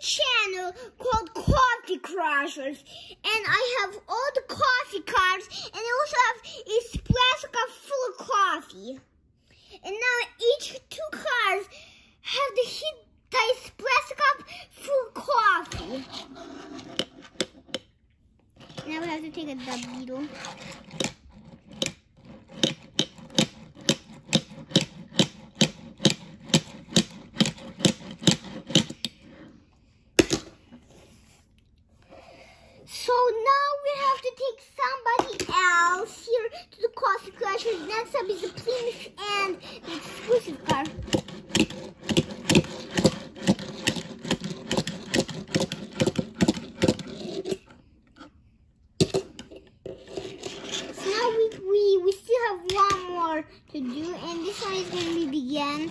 channel called Coffee Crushers. And I have all the coffee cards and I also have a espresso cup full of coffee. And now each two cards have the heat the espresso cup full of coffee. Now we have to take a dub beetle. So now we have to take somebody else here to the Classic Crashers. Next up is the Plymouth and the exclusive car. So now we, we, we still have one more to do and this one is going to be the end.